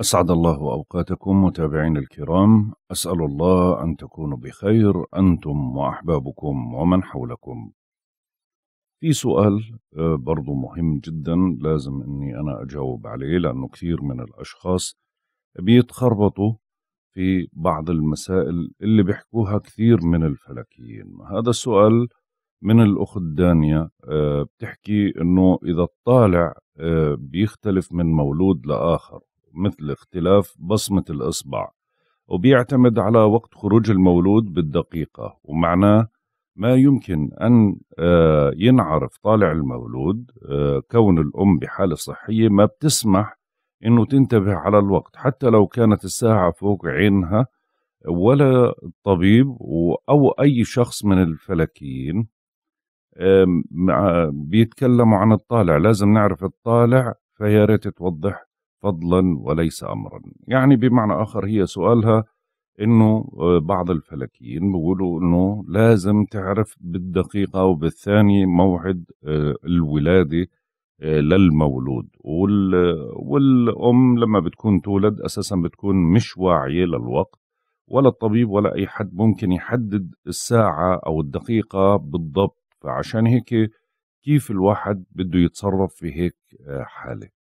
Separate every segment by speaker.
Speaker 1: أسعد الله أوقاتكم متابعين الكرام. أسأل الله أن تكونوا بخير أنتم وأحبابكم ومن حولكم. في سؤال آه، برضو مهم جدا لازم أني أنا أجاوب عليه لأنه كثير من الأشخاص بيتخربطوا في بعض المسائل اللي بيحكوها كثير من الفلكيين. هذا السؤال من الأخت دانيا آه، بتحكي أنه إذا الطالع آه، بيختلف من مولود لآخر. مثل اختلاف بصمة الإصبع وبيعتمد على وقت خروج المولود بالدقيقة ومعناه ما يمكن أن آه، ينعرف طالع المولود آه، كون الأم بحالة صحية ما بتسمح أنه تنتبه على الوقت حتى لو كانت الساعة فوق عينها ولا الطبيب أو أي شخص من الفلكيين بيتكلموا عن الطالع لازم نعرف الطالع فيا ريت توضح فضلا وليس امرا. يعني بمعنى آخر هي سؤالها إنه آه، بعض الفلكيين بيقولوا إنه لازم تعرف بالدقيقة وبالثانيه موعد آه، الولادة آه، للمولود. والأم لما بتكون تولد أساسا بتكون مش واعية للوقت ولا الطبيب ولا أي حد ممكن يحدد الساعة أو الدقيقة بالضبط. فعشان هيك كيف الواحد بده يتصرف في هيك حالة؟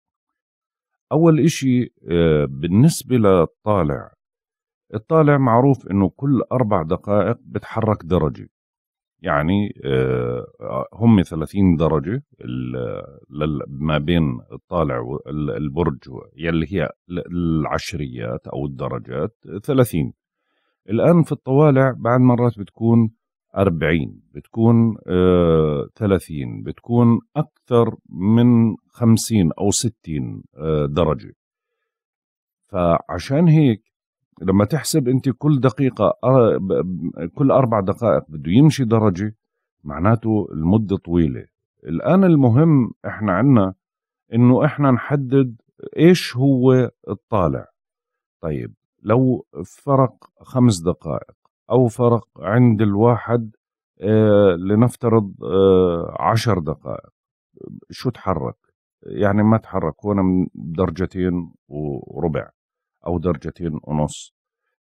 Speaker 1: أول إشي آه، بالنسبة للطالع الطالع معروف إنه كل أربع دقائق بتحرك درجة. يعني آه، هم 30 درجة ما بين الطالع والبرج يلي هي العشريات أو الدرجات 30 الآن في الطوالع بعد مرات بتكون 40 بتكون آه 30 بتكون أكثر من 50 أو 60 آه درجة. فعشان هيك لما تحسب أنت كل دقيقة آه كل أربع دقائق بده يمشي درجة معناته المدة طويلة. الآن المهم إحنا عنا إنه إحنا نحدد إيش هو الطالع. طيب لو فرق خمس دقائق أو فرق عند الواحد آه، لنفترض آه، عشر دقائق. شو تحرك؟ يعني ما تحرك هنا من درجتين وربع أو درجتين ونص.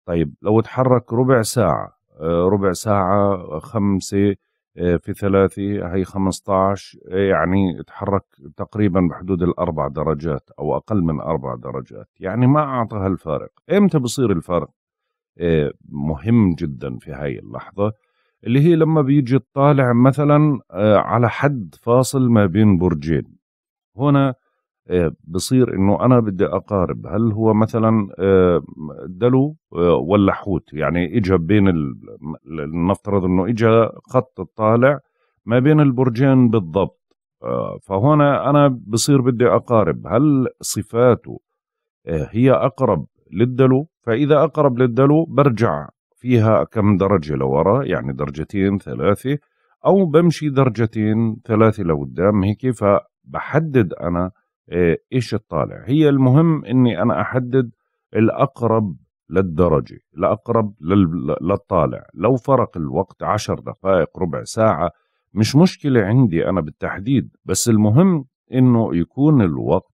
Speaker 1: طيب لو تحرك ربع ساعة آه، ربع ساعة خمسة في ثلاثة هي 15 يعني تحرك تقريبا بحدود الأربع درجات أو أقل من أربع درجات. يعني ما أعطى هالفارق. إمتى بصير الفارق؟ مهم جدا في هاي اللحظة اللي هي لما بيجي الطالع مثلا آه، على حد فاصل ما بين برجين. هنا آه، بصير إنه أنا بدي أقارب هل هو مثلا آه، دلو ولا حوت؟ يعني اجى بين نفترض إنه اجى خط الطالع ما بين البرجين بالضبط. فهنا أنا بصير بدي أقارب هل صفاته هي أقرب للدلو؟ فإذا أقرب للدلو برجع فيها كم درجة لورا يعني درجتين ثلاثة أو بمشي درجتين ثلاثة لقدام هيك فبحدد أنا آه، إيش الطالع. هي المهم إني أنا أحدد الأقرب للدرجة الأقرب للطالع. لو فرق الوقت عشر دقائق ربع ساعة مش مشكلة عندي أنا بالتحديد بس المهم إنه يكون الوقت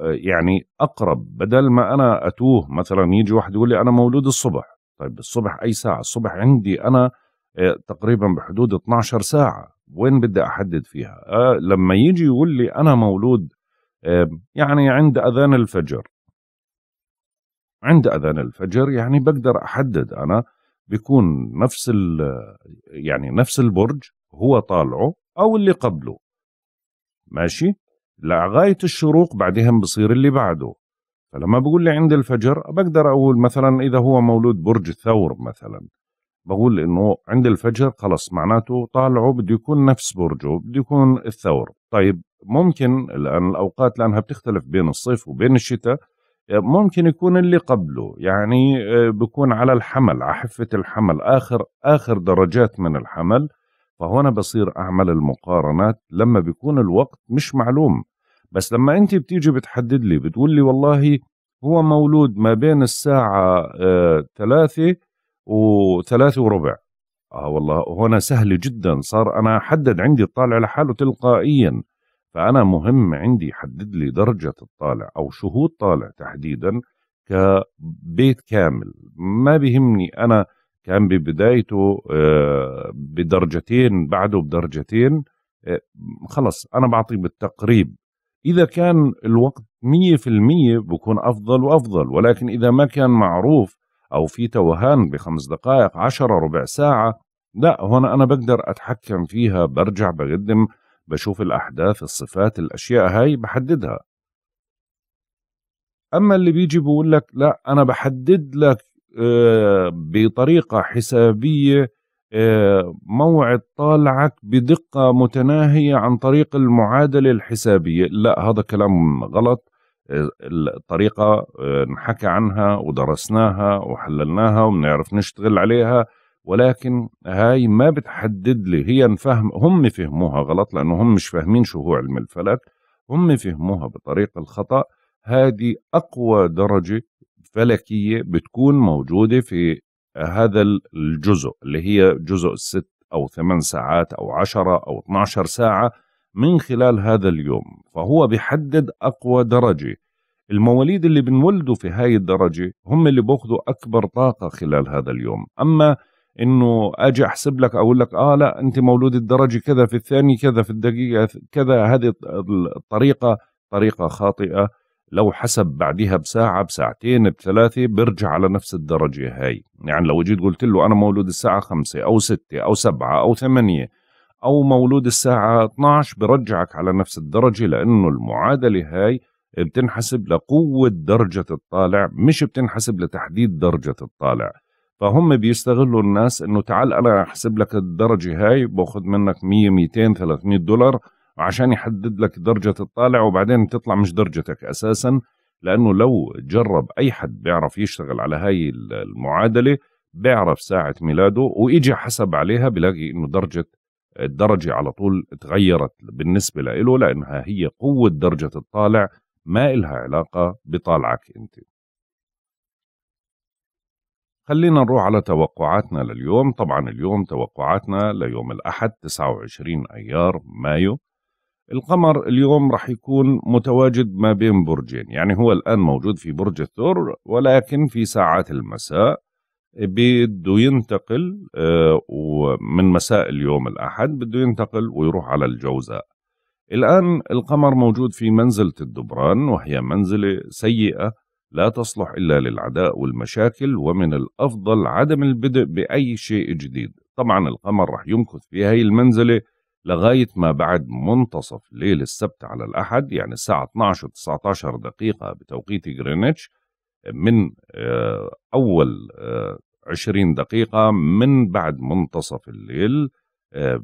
Speaker 1: يعني أقرب بدل ما أنا أتوه مثلا يجي واحد يقول لي أنا مولود الصبح طيب الصبح أي ساعة؟ الصبح عندي أنا آه، تقريبا بحدود 12 ساعة. وين بدي أحدد فيها؟ أه لما يجي يقول لي أنا مولود يعني عند أذان الفجر. عند أذان الفجر يعني بقدر أحدد أنا بيكون نفس يعني نفس البرج هو طالعه أو اللي قبله. ماشي؟ لغاية الشروق بعدهم بصير اللي بعده. فلما بقول لي عند الفجر بقدر أقول مثلا إذا هو مولود برج الثور مثلا بقول إنه عند الفجر خلص معناته طالعه بده يكون نفس برجه بده يكون الثور. طيب ممكن الآن الأوقات لأنها بتختلف بين الصيف وبين الشتاء ممكن يكون اللي قبله يعني آه، بكون على الحمل على حفة الحمل آخر آخر درجات من الحمل. فهنا بصير أعمل المقارنات لما بيكون الوقت مش معلوم. بس لما انت بتيجي بتحدد لي بتقول لي والله هو مولود ما بين الساعة آه ثلاثة وثلاثة وربع. آه والله هنا سهل جدا صار أنا حدد عندي الطالع لحاله تلقائيا. فأنا مهم عندي يحدد لي درجة الطالع أو شهود طالع تحديدا كبيت كامل. ما بيهمني أنا كان ببدايته آه، بدرجتين بعده بدرجتين آه، خلص أنا بعطي بالتقريب إذا كان الوقت مية في المية بكون أفضل وأفضل ولكن إذا ما كان معروف أو في توهان بخمس دقائق عشرة ربع ساعة لا هون أنا بقدر أتحكم فيها برجع بقدم بشوف الأحداث الصفات الأشياء هاي بحددها. أما اللي بيجي بقول لك لا أنا بحدد لك آه، بطريقة حسابية موعد طالعك بدقة متناهية عن طريق المعادلة الحسابية. لا هذا كلام غلط. آه، الطريقة نحكى عنها ودرسناها وحللناها وبنعرف نشتغل عليها ولكن هاي ما بتحدد لي. هي نفهم هم فهموها غلط لأنه هم مش فاهمين شو هو علم الفلك. هم فهموها بطريقة الخطأ. هذه أقوى درجة فلكية بتكون موجودة في هذا الجزء اللي هي جزء ست أو ثمان ساعات أو عشرة أو 12 ساعة من خلال هذا اليوم فهو بيحدد أقوى درجة. المواليد اللي بنولدوا في هاي الدرجة هم اللي بأخذوا أكبر طاقة خلال هذا اليوم. أما إنه أجي أحسب لك أقول لك آه لا أنت مولود الدرجة كذا في الثاني كذا في الدقيقة كذا هذه الطريقة طريقة خاطئة. لو حسب بعدها بساعة بساعتين بثلاثة برجع على نفس الدرجة هاي. يعني لو جيت قلت له أنا مولود الساعة خمسة أو ستة أو سبعة أو ثمانية أو مولود الساعة 12 برجعك على نفس الدرجة لأنه المعادلة هاي بتنحسب لقوة درجة الطالع مش بتنحسب لتحديد درجة الطالع. فهم بيستغلوا الناس إنه تعال أنا أحسب لك الدرجة هاي باخذ منك 100 200 300 دولار عشان يحدد لك درجة الطالع وبعدين تطلع مش درجتك أساسا لأنه لو جرب أي حد بيعرف يشتغل على هاي المعادلة بيعرف ساعة ميلاده واجى حسب عليها بلاقي إنه درجة الدرجة على طول تغيرت بالنسبة له لأنها هي قوة درجة الطالع ما إلها علاقة بطالعك أنت. خلينا نروح على توقعاتنا لليوم. طبعا اليوم توقعاتنا ليوم الأحد 29 أيار مايو. القمر اليوم راح يكون متواجد ما بين برجين يعني هو الآن موجود في برج الثور ولكن في ساعات المساء بده ينتقل آه، من مساء اليوم الأحد بده ينتقل ويروح على الجوزاء. الآن القمر موجود في منزلة الدبران وهي منزلة سيئة لا تصلح إلا للعداء والمشاكل ومن الأفضل عدم البدء بأي شيء جديد. طبعا القمر رح يمكث في هاي المنزلة لغاية ما بعد منتصف ليل السبت على الأحد يعني الساعة 12 19 دقيقة بتوقيت غرينتش من آه، أول 20 آه، دقيقة من بعد منتصف الليل آه،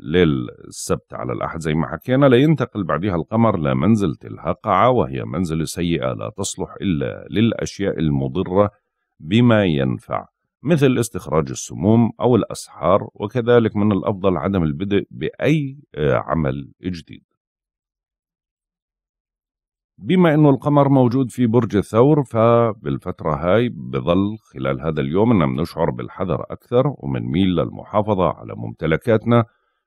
Speaker 1: ليل السبت على الأحد. زي ما حكينا لينتقل بعدها القمر لمنزلة الهقعة وهي منزلة سيئة لا تصلح إلا للأشياء المضرة بما ينفع. مثل استخراج السموم أو الأسحار وكذلك من الأفضل عدم البدء بأي آه، عمل جديد. بما إنه القمر موجود في برج الثور فبالفترة هاي بظل خلال هذا اليوم ان بنشعر بالحذر أكثر ومنميل للمحافظة على ممتلكاتنا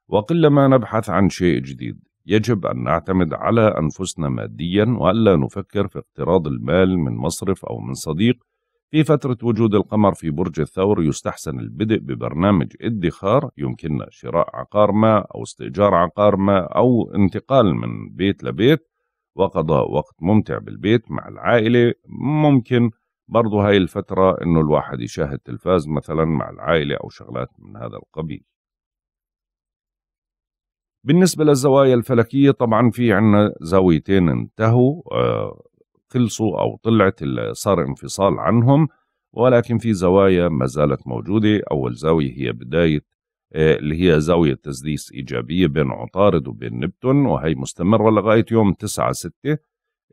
Speaker 1: وقلما نبحث عن شيء جديد. يجب أن نعتمد على أنفسنا ماديا وألا نفكر في اقتراض المال من مصرف أو من صديق في فترة وجود القمر في برج الثور يستحسن البدء ببرنامج ادخار يمكننا شراء عقار ما أو استئجار عقار ما أو انتقال من بيت لبيت وقضاء وقت ممتع بالبيت مع العائلة. ممكن برضو هاي الفترة إنه الواحد يشاهد تلفاز مثلا مع العائلة أو شغلات من هذا القبيل. بالنسبة للزوايا الفلكية طبعا في عنا زاويتين انتهوا. آه، خلصوا أو طلعت صار انفصال عنهم ولكن في زوايا ما زالت موجودة. أول زاوية هي بداية آه، اللي هي زاوية تسديس إيجابية بين عطارد وبين نبتون وهي مستمرة لغاية يوم 9 6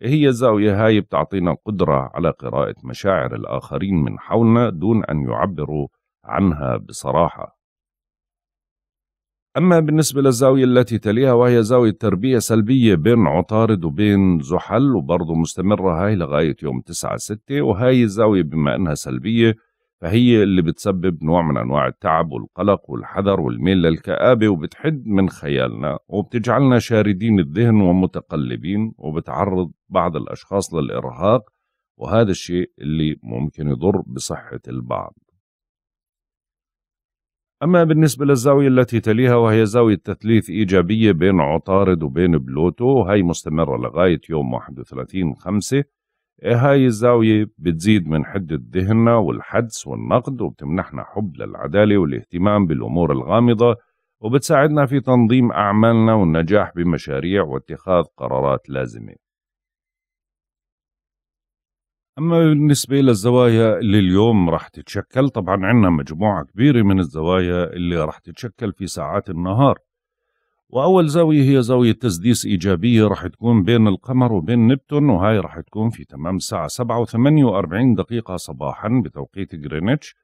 Speaker 1: هي الزاوية هاي بتعطينا قدرة على قراءة مشاعر الآخرين من حولنا دون أن يعبروا عنها بصراحة. أما بالنسبة للزاوية التي تليها وهي زاوية تربية سلبية بين عطارد وبين زحل وبرضه مستمرة هاي لغاية يوم 9 6 وهاي الزاوية بما أنها سلبية فهي اللي بتسبب نوع من أنواع التعب والقلق والحذر والميل للكآبة وبتحد من خيالنا وبتجعلنا شاردين الذهن ومتقلبين وبتعرض بعض الأشخاص للإرهاق وهذا الشيء اللي ممكن يضر بصحة البعض. أما بالنسبة للزاوية التي تليها وهي زاوية تثليث إيجابية بين عطارد وبين بلوتو هاي مستمرة لغاية يوم 31 خمسة. هاي الزاوية بتزيد من حدة ذهننا والحدس والنقد وبتمنحنا حب للعدالة والاهتمام بالأمور الغامضة وبتساعدنا في تنظيم أعمالنا والنجاح بمشاريع واتخاذ قرارات لازمة. أما بالنسبة للزوايا اللي اليوم راح تتشكل طبعا عندنا مجموعة كبيرة من الزوايا اللي راح تتشكل في ساعات النهار. وأول زاوية هي زاوية تسديس إيجابية راح تكون بين القمر وبين نبتون وهاي راح تكون في تمام الساعة 7 و48 دقيقة صباحا بتوقيت جرينتش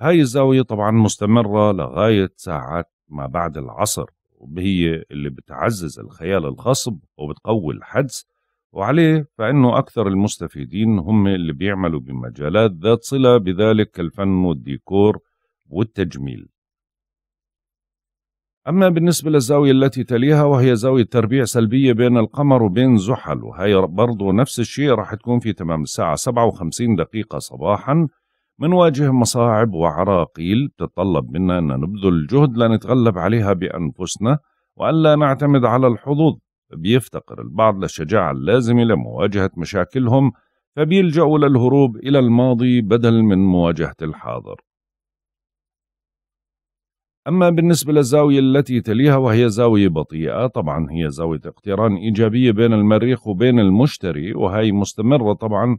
Speaker 1: هاي الزاوية طبعا مستمرة لغاية ساعات ما بعد العصر وهي اللي بتعزز الخيال الخصب وبتقوي الحدس. وعليه فإنه أكثر المستفيدين هم اللي بيعملوا بمجالات ذات صلة بذلك كالفن والديكور والتجميل. أما بالنسبة للزاوية التي تليها وهي زاوية تربيع سلبية بين القمر وبين زحل وهي برضو نفس الشيء راح تكون في تمام الساعة 57 دقيقة صباحا منواجه مصاعب وعراقيل تتطلب منا أن نبذل جهد لنتغلب عليها بأنفسنا وألا نعتمد على الحظوظ. بيفتقر البعض للشجاعة اللازمة لمواجهة مشاكلهم فبيلجأوا للهروب إلى الماضي بدل من مواجهة الحاضر. أما بالنسبة للزاوية التي تليها وهي زاوية بطيئة طبعا هي زاوية اقتران إيجابية بين المريخ وبين المشتري وهي مستمرة طبعا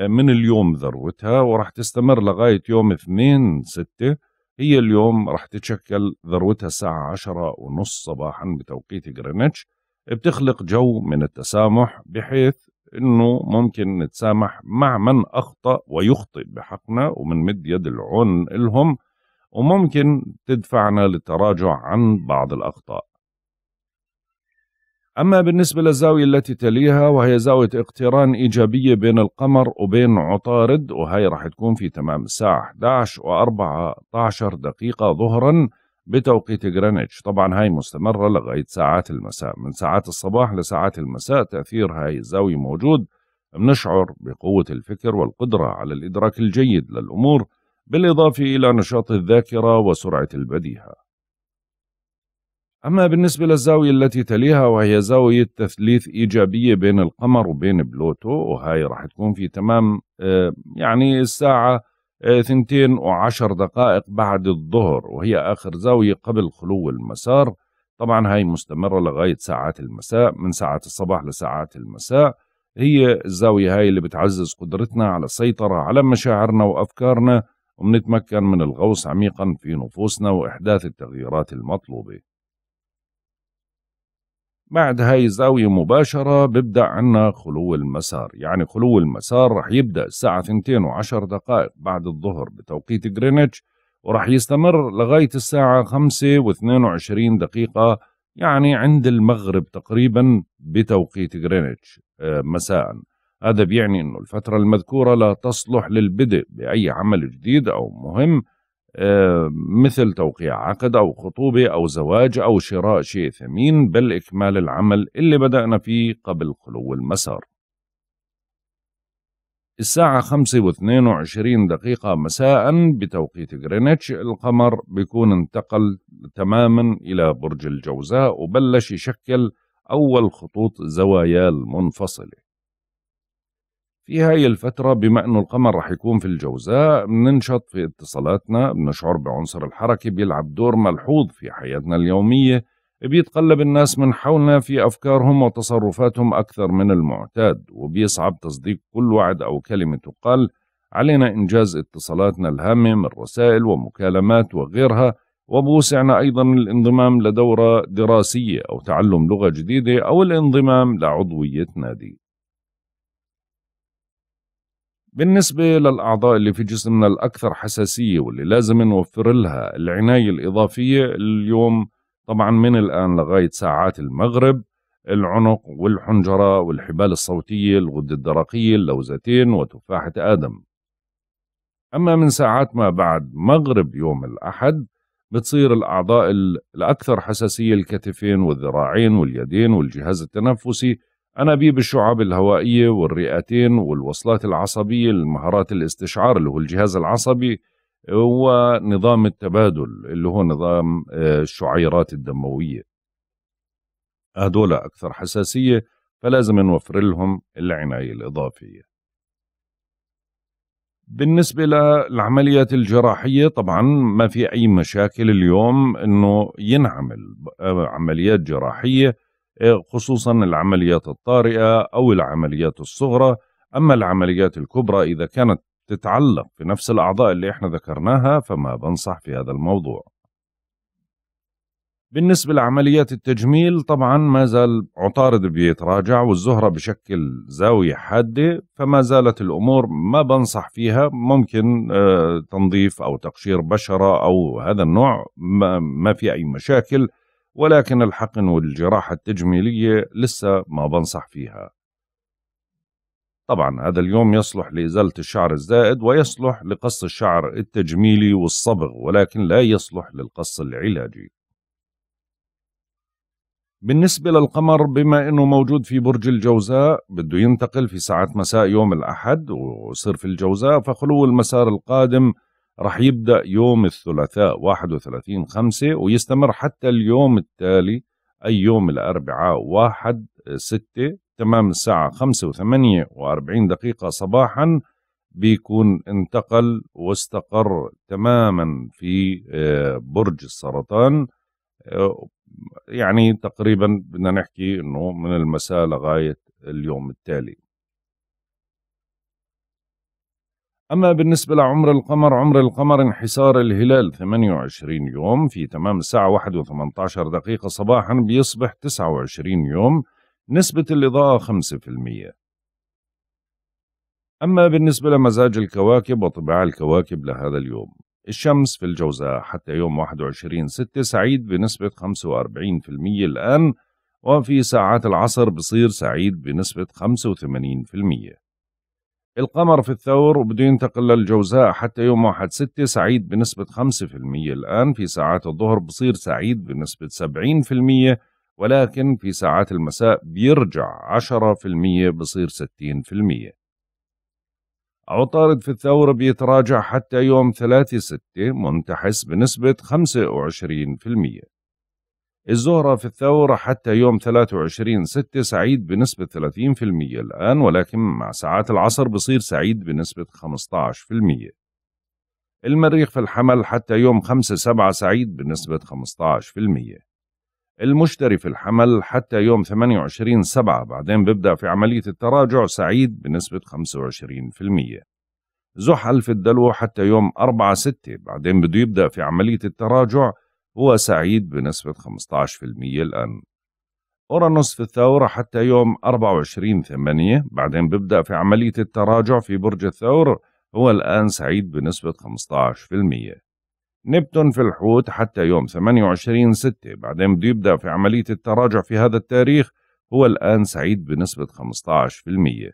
Speaker 1: من اليوم ذروتها وراح تستمر لغاية يوم 2 6 هي اليوم راح تتشكل ذروتها الساعة 10 ونص صباحا بتوقيت جرينتش بتخلق جو من التسامح بحيث إنه ممكن نتسامح مع من أخطأ ويخطئ بحقنا ومنمد يد العون لهم وممكن تدفعنا للتراجع عن بعض الأخطاء. أما بالنسبة للزاوية التي تليها وهي زاوية اقتران إيجابية بين القمر وبين عطارد وهي راح تكون في تمام الساعة 11 و14 دقيقة ظهرا بتوقيت جرينتش طبعا هاي مستمرة لغاية ساعات المساء. من ساعات الصباح لساعات المساء تأثير هاي الزاوية موجود. بنشعر بقوة الفكر والقدرة على الإدراك الجيد للأمور بالإضافة إلى نشاط الذاكرة وسرعة البديهة. أما بالنسبة للزاوية التي تليها وهي زاوية تثليث إيجابية بين القمر وبين بلوتو وهي راح تكون في تمام آه، يعني الساعة ثنتين وعشر دقائق بعد الظهر وهي آخر زاوية قبل خلو المسار. طبعا هاي مستمرة لغاية ساعات المساء من ساعات الصباح لساعات المساء. هي الزاوية هاي اللي بتعزز قدرتنا على السيطرة على مشاعرنا وأفكارنا وبنتمكن من الغوص عميقا في نفوسنا وإحداث التغييرات المطلوبة. بعد هاي الزاوية مباشرة ببدأ عنا خلو المسار. يعني خلو المسار رح يبدأ الساعة 2 وعشر دقائق بعد الظهر بتوقيت جرينتش ورح يستمر لغاية الساعة 5 و22 دقيقة يعني عند المغرب تقريبا بتوقيت جرينتش آه، مساء هذا بيعني أنه الفترة المذكورة لا تصلح للبدء بأي عمل جديد أو مهم. مثل توقيع عقد أو خطوبة أو زواج أو شراء شيء ثمين بل إكمال العمل اللي بدأنا فيه قبل خلو المسار. الساعة خمسة واثنين وعشرين دقيقة مساء بتوقيت غرينتش القمر بيكون انتقل تماما إلى برج الجوزاء وبلش يشكل أول خطوط زوايا المنفصلة. في هاي الفترة بما أنه القمر رح يكون في الجوزاء بننشط في اتصالاتنا بنشعر بعنصر الحركة بيلعب دور ملحوظ في حياتنا اليومية بيتقلب الناس من حولنا في أفكارهم وتصرفاتهم أكثر من المعتاد وبيصعب تصديق كل وعد أو كلمة تقال. علينا إنجاز اتصالاتنا الهامة من رسائل ومكالمات وغيرها وبوسعنا أيضا الانضمام لدورة دراسية أو تعلم لغة جديدة أو الانضمام لعضوية نادي. بالنسبة للأعضاء اللي في جسمنا الأكثر حساسية واللي لازم نوفر لها العناية الإضافية اليوم طبعا من الآن لغاية ساعات المغرب العنق والحنجرة والحبال الصوتية الغدة الدرقية اللوزتين وتفاحة آدم. أما من ساعات ما بعد مغرب يوم الأحد بتصير الأعضاء الأكثر حساسية الكتفين والذراعين واليدين والجهاز التنفسي أنابيب الشعاب الهوائية والرئتين والوصلات العصبية المهارات الاستشعار اللي هو الجهاز العصبي ونظام التبادل اللي هو نظام آه، الشعيرات الدموية. هدول أكثر حساسية فلازم نوفر لهم العناية الإضافية. بالنسبة للعمليات الجراحية طبعا ما في أي مشاكل اليوم أنه ينعمل آه، عمليات جراحية خصوصا العمليات الطارئة أو العمليات الصغرى. أما العمليات الكبرى إذا كانت تتعلق في نفس الأعضاء اللي إحنا ذكرناها فما بنصح في هذا الموضوع. بالنسبة لعمليات التجميل طبعا ما زال عطارد بيتراجع والزهرة بشكل زاوية حادة فما زالت الأمور ما بنصح فيها. ممكن آه، تنظيف أو تقشير بشرة أو هذا النوع ما في أي مشاكل. ولكن الحقن والجراحة التجميلية لسه ما بنصح فيها. طبعا هذا اليوم يصلح لإزالة الشعر الزائد ويصلح لقص الشعر التجميلي والصبغ ولكن لا يصلح للقص العلاجي. بالنسبة للقمر بما أنه موجود في برج الجوزاء بده ينتقل في ساعات مساء يوم الأحد ويصير في الجوزاء فخلو المسار القادم رح يبدأ يوم الثلاثاء 31 خمسة ويستمر حتى اليوم التالي أي يوم الأربعاء 1 ستة تمام الساعة خمسة وثمانية وأربعين دقيقة صباحا بيكون انتقل واستقر تماما في آه، برج السرطان. آه، يعني تقريبا بدنا نحكي إنه من المساء لغاية اليوم التالي. أما بالنسبة لعمر القمر عمر القمر انحسار الهلال 28 يوم في تمام الساعة 1 و18 دقيقة صباحا بيصبح 29 يوم نسبة الإضاءة 5% أما بالنسبة لمزاج الكواكب وطباع الكواكب لهذا اليوم الشمس في الجوزاء حتى يوم 21 6 سعيد بنسبة 45% الآن وفي ساعات العصر بصير سعيد بنسبة 85% القمر في الثور وبده ينتقل للجوزاء حتى يوم 1 6 سعيد بنسبة 5% الآن في ساعات الظهر بصير سعيد بنسبة 70% ولكن في ساعات المساء بيرجع 10% بصير 60% عطارد في الثورة بيتراجع حتى يوم 3 6 منتحس بنسبة 25% الزهرة في الثورة حتى يوم 23 6 سعيد بنسبة 30% الآن ولكن مع ساعات العصر بصير سعيد بنسبة 15% المريخ في الحمل حتى يوم 5 7 سعيد بنسبة 15% المشتري في الحمل حتى يوم 28 7 بعدين بيبدأ في عملية التراجع سعيد بنسبة 25% زحل في الدلو حتى يوم 4 6 بعدين بده يبدأ في عملية التراجع هو سعيد بنسبة 15% الآن. أورانوس في الثور حتى يوم 24 8 بعدين بيبدأ في عملية التراجع في برج الثور هو الآن سعيد بنسبة 15% نبتون في الحوت حتى يوم 28 6 بعدين بده يبدأ في عملية التراجع في هذا التاريخ هو الآن سعيد بنسبة 15%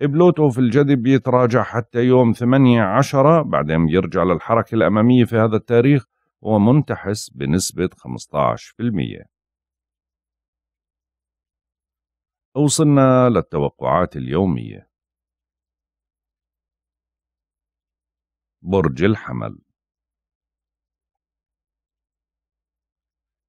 Speaker 1: بلوتو في الجدي بيتراجع حتى يوم 8 10 بعدين بيرجع للحركة الأمامية في هذا التاريخ هو منتحس بنسبة 15% وصلنا للتوقعات اليومية. برج الحمل.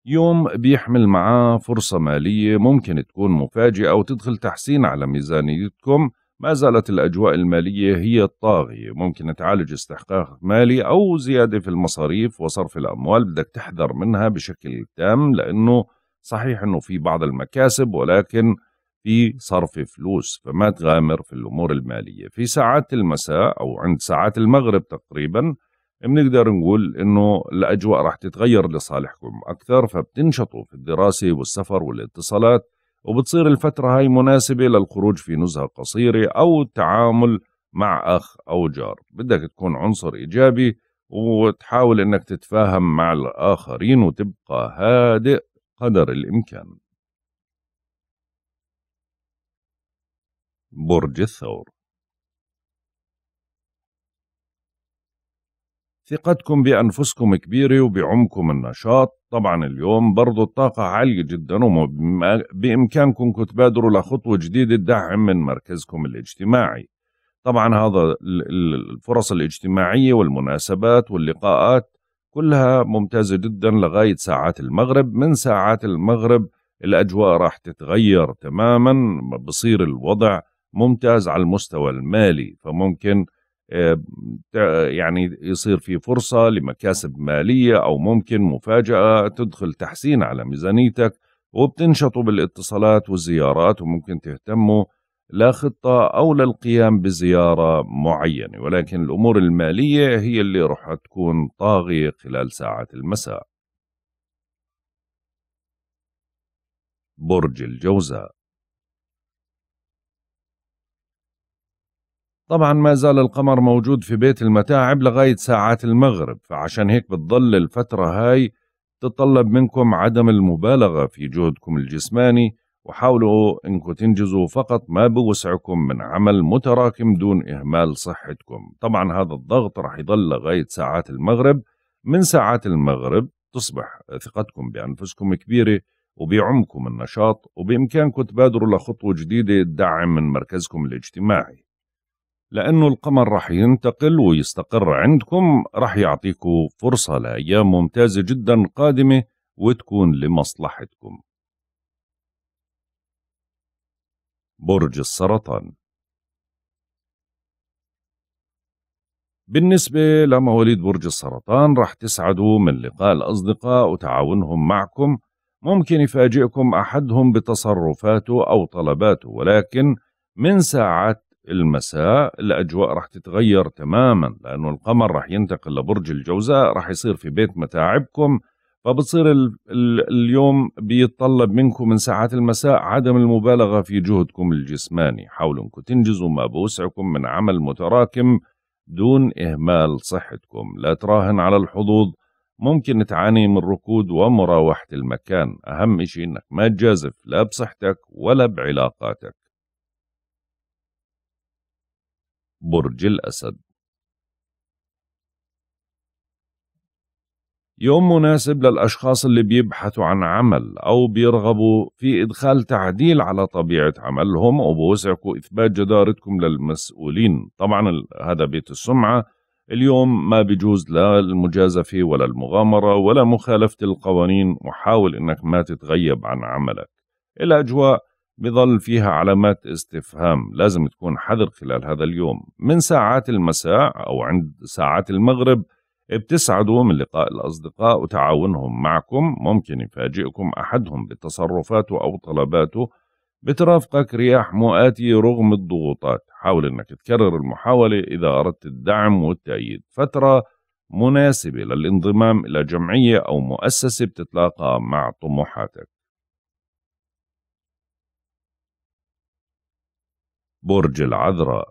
Speaker 1: يوم بيحمل معاه فرصة مالية ممكن تكون مفاجئة أو تدخل تحسين على ميزانيتكم ما زالت الأجواء المالية هي الطاغية. ممكن تعالج استحقاق مالي أو زيادة في المصاريف وصرف الأموال. بدك تحذر منها بشكل تام لأنه صحيح أنه في بعض المكاسب ولكن في صرف فلوس فما تغامر في الأمور المالية. في ساعات المساء أو عند ساعات المغرب تقريبا بنقدر نقول إنه الأجواء راح تتغير لصالحكم أكثر فبتنشطوا في الدراسة والسفر والاتصالات. وبتصير الفترة هاي مناسبة للخروج في نزهة قصيرة أو التعامل مع أخ أو جار. بدك تكون عنصر إيجابي وتحاول إنك تتفاهم مع الآخرين وتبقى هادئ قدر الإمكان. برج الثور ثقتكم بأنفسكم كبيرة وبعمكم النشاط. طبعا اليوم برضو الطاقة عالية جدا وبإمكانكم تبادروا لخطوة جديدة دعم من مركزكم الاجتماعي. طبعا هذا الفرص الاجتماعية والمناسبات واللقاءات كلها ممتازة جدا لغاية ساعات المغرب. من ساعات المغرب الأجواء راح تتغير تماما بصير الوضع ممتاز على المستوى المالي فممكن يعني يصير في فرصة لمكاسب مالية أو ممكن مفاجأة تدخل تحسين على ميزانيتك وبتنشطوا بالاتصالات والزيارات وممكن تهتموا لا خطة أو للقيام بزيارة معينة ولكن الأمور المالية هي اللي رح تكون طاغية خلال ساعات المساء. برج الجوزاء طبعا ما زال القمر موجود في بيت المتاعب لغاية ساعات المغرب فعشان هيك بتضل الفترة هاي تطلب منكم عدم المبالغة في جهدكم الجسماني وحاولوا إنكم تنجزوا فقط ما بوسعكم من عمل متراكم دون إهمال صحتكم. طبعا هذا الضغط رح يضل لغاية ساعات المغرب من ساعات المغرب تصبح ثقتكم بأنفسكم كبيرة وبيعمكم النشاط وبإمكانكم تبادروا لخطوة جديدة تدعم من مركزكم الاجتماعي. لأنه القمر رح ينتقل ويستقر عندكم رح يعطيكم فرصة لأيام ممتازة جدا قادمة وتكون لمصلحتكم. برج السرطان. بالنسبة لمواليد برج السرطان رح تسعدوا من لقاء الأصدقاء وتعاونهم معكم. ممكن يفاجئكم أحدهم بتصرفاته أو طلباته ولكن من ساعات المساء الأجواء رح تتغير تماما لأنه القمر رح ينتقل لبرج الجوزاء رح يصير في بيت متاعبكم فبتصير ال ال اليوم بيتطلب منكم من ساعات المساء عدم المبالغة في جهدكم الجسماني. حاولوا أنكم تنجزوا ما بوسعكم من عمل متراكم دون إهمال صحتكم. لا تراهن على الحظوظ ممكن تعاني من ركود ومراوحة المكان. أهم شيء إنك ما تجازف لا بصحتك ولا بعلاقاتك. برج الأسد. يوم مناسب للأشخاص اللي بيبحثوا عن عمل أو بيرغبوا في إدخال تعديل على طبيعة عملهم وبوسعكم إثبات جدارتكم للمسؤولين. طبعا هذا بيت السمعة. اليوم ما بيجوز لا المجازفة ولا المغامرة ولا مخالفة القوانين وحاول إنك ما تتغيب عن عملك. الأجواء بظل فيها علامات استفهام لازم تكون حذر خلال هذا اليوم. من ساعات المساء أو عند ساعات المغرب بتسعدوا من لقاء الأصدقاء وتعاونهم معكم. ممكن يفاجئكم أحدهم بتصرفاته أو طلباته بترافقك رياح مؤاتية رغم الضغوطات. حاول أنك تكرر المحاولة إذا أردت الدعم والتأييد. فترة مناسبة للانضمام إلى جمعية أو مؤسسة بتتلاقى مع طموحاتك. برج العذراء.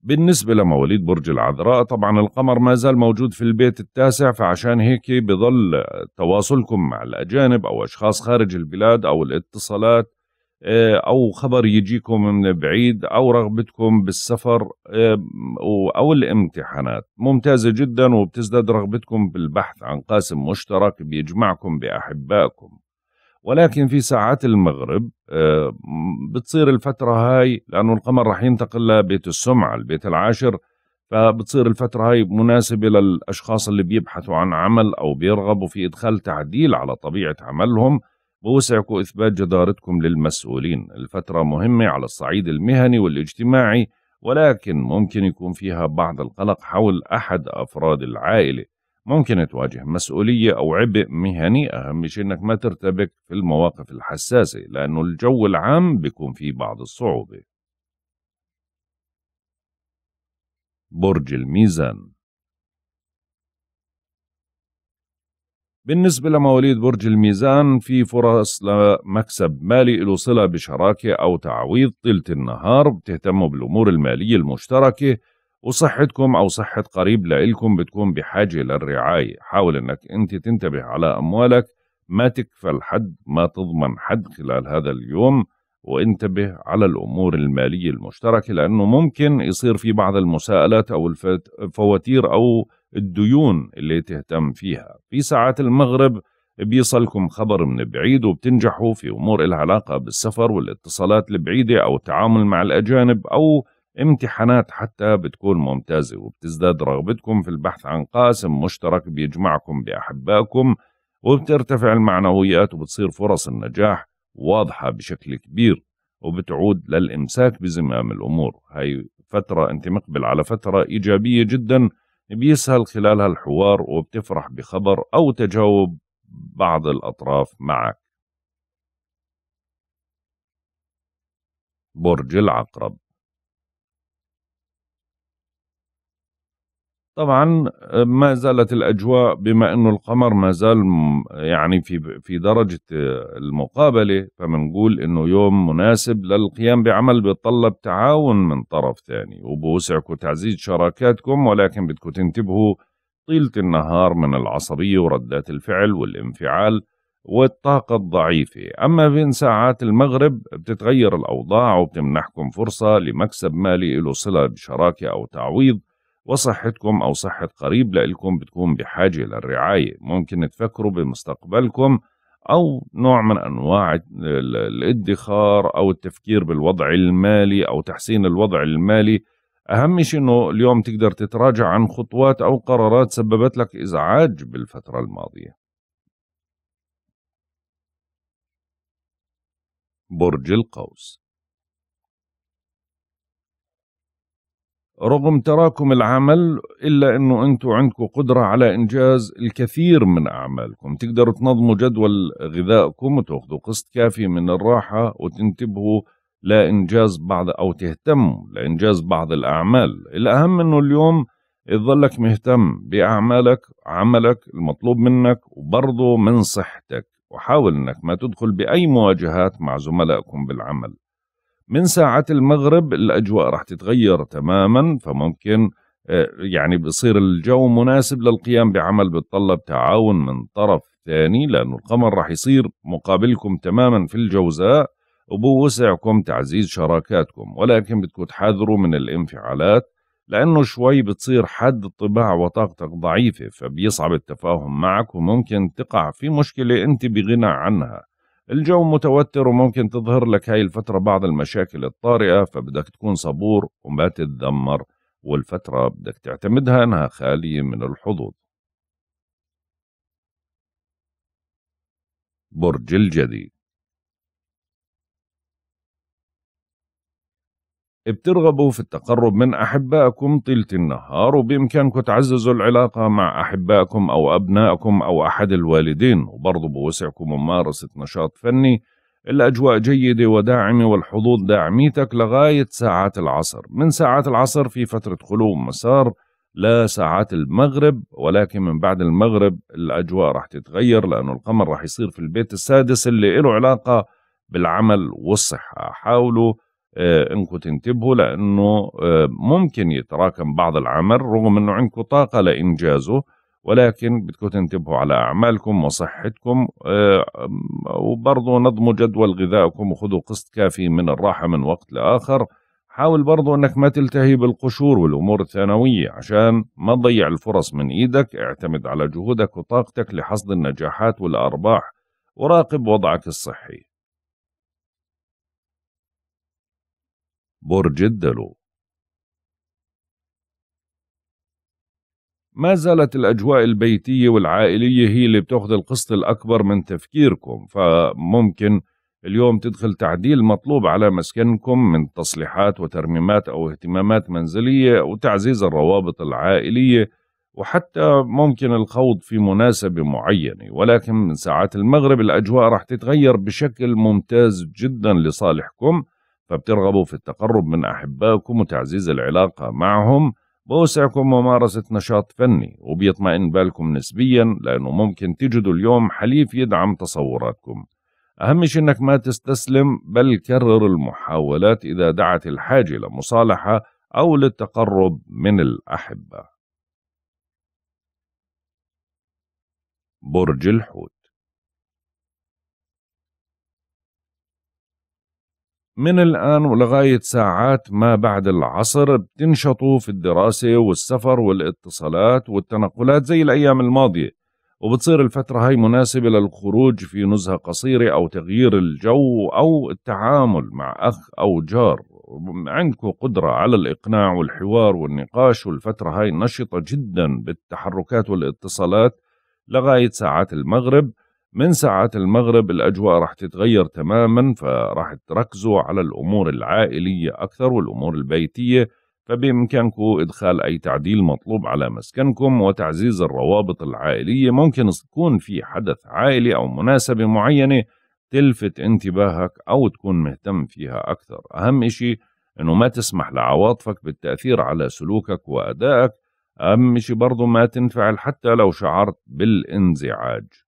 Speaker 1: بالنسبة لمواليد برج العذراء طبعا القمر ما زال موجود في البيت التاسع فعشان هيك بظل تواصلكم مع الأجانب أو أشخاص خارج البلاد أو الاتصالات آه، أو خبر يجيكم من بعيد أو رغبتكم بالسفر آه، أو الامتحانات. ممتازة جدا وبتزداد رغبتكم بالبحث عن قاسم مشترك بيجمعكم بأحبائكم. ولكن في ساعات المغرب آه، بتصير الفترة هاي لأنه القمر رح ينتقل لبيت السمعة البيت العاشر فبتصير الفترة هاي مناسبة للأشخاص اللي بيبحثوا عن عمل أو بيرغبوا في إدخال تعديل على طبيعة عملهم بوسعكم إثبات جدارتكم للمسؤولين. الفترة مهمة على الصعيد المهني والاجتماعي ولكن ممكن يكون فيها بعض القلق حول أحد أفراد العائلة. ممكن تواجه مسؤولية أو عبء مهني أهم شيء أنك ما ترتبك في المواقف الحساسة لأنه الجو العام بيكون فيه بعض الصعوبة. برج الميزان. بالنسبة لمواليد برج الميزان في فرص لمكسب مالي له صلة بشراكة أو تعويض طيلة النهار بتهتموا بالأمور المالية المشتركة وصحتكم أو صحة قريب لإلكم بتكون بحاجة للرعاية. حاول أنك أنت تنتبه على أموالك ما تكفل حد ما تضمن حد خلال هذا اليوم وانتبه على الأمور المالية المشتركة لأنه ممكن يصير في بعض المساءلات أو الفواتير أو الديون اللي تهتم فيها. في ساعات المغرب بيصلكم خبر من بعيد وبتنجحوا في أمور لها علاقة بالسفر والاتصالات البعيدة أو التعامل مع الأجانب أو امتحانات حتى بتكون ممتازة وبتزداد رغبتكم في البحث عن قاسم مشترك بيجمعكم بأحبائكم وبترتفع المعنويات وبتصير فرص النجاح واضحة بشكل كبير وبتعود للإمساك بزمام الأمور. هاي فترة أنت مقبل على فترة إيجابية جدا بيسهل خلالها الحوار وبتفرح بخبر أو تجاوب بعض الأطراف معك. برج العقرب. طبعا ما زالت الأجواء بما إنه القمر ما زال يعني في في درجة المقابلة فبنقول إنه يوم مناسب للقيام بعمل بيتطلب تعاون من طرف ثاني. وبوسعكم تعزيز شراكاتكم ولكن بدكم تنتبهوا طيلة النهار من العصبية وردات الفعل والانفعال والطاقة الضعيفة. أما بين ساعات المغرب بتتغير الأوضاع وبتمنحكم فرصة لمكسب مالي له صلة بشراكة أو تعويض وصحتكم أو صحة قريب لإلكم بتكون بحاجة للرعاية ممكن تفكروا بمستقبلكم أو نوع من أنواع الادخار أو التفكير بالوضع المالي أو تحسين الوضع المالي. أهم شيء أنه اليوم تقدر تتراجع عن خطوات أو قرارات سببت لك إزعاج بالفترة الماضية. برج القوس رغم تراكم العمل إلا أنه أنتم عندكم قدرة على إنجاز الكثير من أعمالكم. تقدروا تنظموا جدول غذائكم وتأخذوا قسط كافي من الراحة وتنتبهوا لإنجاز بعض أو تهتموا لإنجاز بعض الأعمال. الأهم أنه اليوم تظلك مهتم بأعمالك عملك المطلوب منك وبرضه من صحتك. وحاول أنك ما تدخل بأي مواجهات مع زملائكم بالعمل. من ساعة المغرب الأجواء راح تتغير تماما فممكن آه، يعني بصير الجو مناسب للقيام بعمل بتطلب تعاون من طرف ثاني لأنه القمر راح يصير مقابلكم تماما في الجوزاء وبوسعكم تعزيز شراكاتكم. ولكن بدكم تحذروا من الانفعالات لأنه شوي بتصير حد الطباع وطاقتك ضعيفة فبيصعب التفاهم معك وممكن تقع في مشكلة أنت بغنى عنها. الجو متوتر وممكن تظهر لك هاي الفترة بعض المشاكل الطارئة فبدك تكون صبور وما تتذمر والفترة بدك تعتمدها أنها خالية من الحظوظ. برج الجدي بترغبوا في التقرب من أحبائكم طيلة النهار وبإمكانكم تعززوا العلاقة مع أحبائكم أو أبنائكم أو أحد الوالدين. وبرضه بوسعكم ممارسة نشاط فني. الأجواء جيدة وداعمة والحظوظ داعميتك لغاية ساعات العصر. من ساعات العصر في فترة خلو مسار لساعات المغرب ولكن من بعد المغرب الأجواء راح تتغير لأنه القمر راح يصير في البيت السادس اللي له علاقة بالعمل والصحة. حاولوا انكم تنتبهوا لأنه آه، ممكن يتراكم بعض العمل رغم إنه عندكم طاقة لإنجازه ولكن بدكم تنتبهوا على أعمالكم وصحتكم آه، وبرضه نظموا جدول غذائكم وخذوا قسط كافي من الراحة من وقت لآخر. حاول برضه إنك ما تلتهي بالقشور والأمور الثانوية عشان ما تضيع الفرص من إيدك. اعتمد على جهودك وطاقتك لحصد النجاحات والأرباح وراقب وضعك الصحي. برج الدلو ما زالت الأجواء البيتية والعائلية هي اللي بتأخذ القسط الأكبر من تفكيركم فممكن اليوم تدخل تعديل مطلوب على مسكنكم من تصليحات وترميمات أو اهتمامات منزلية وتعزيز الروابط العائلية وحتى ممكن الخوض في مناسبة معينة. ولكن من ساعات المغرب الأجواء راح تتغير بشكل ممتاز جدا لصالحكم فبترغبوا في التقرب من أحبائكم وتعزيز العلاقة معهم. بوسعكم ممارسة نشاط فني وبيطمئن بالكم نسبيا لأنه ممكن تجدوا اليوم حليف يدعم تصوراتكم. أهم شيء أنك ما تستسلم بل كرر المحاولات إذا دعت الحاجة لمصالحة أو للتقرب من الأحبة. برج الحوت من الآن ولغاية ساعات ما بعد العصر بتنشطوا في الدراسة والسفر والاتصالات والتنقلات زي الأيام الماضية وبتصير الفترة هاي مناسبة للخروج في نزهة قصيرة أو تغيير الجو أو التعامل مع أخ أو جار. عندكم قدرة على الإقناع والحوار والنقاش والفترة هاي نشطة جدا بالتحركات والاتصالات لغاية ساعات المغرب. من ساعات المغرب الأجواء راح تتغير تماما فراح تركزوا على الأمور العائلية أكثر والأمور البيتية فبإمكانكم إدخال أي تعديل مطلوب على مسكنكم وتعزيز الروابط العائلية. ممكن تكون في حدث عائلي أو مناسبة معينة تلفت انتباهك أو تكون مهتم فيها أكثر. أهم إشي أنه ما تسمح لعواطفك بالتأثير على سلوكك وأدائك. أهم شيء برضو ما تنفعل حتى لو شعرت بالانزعاج.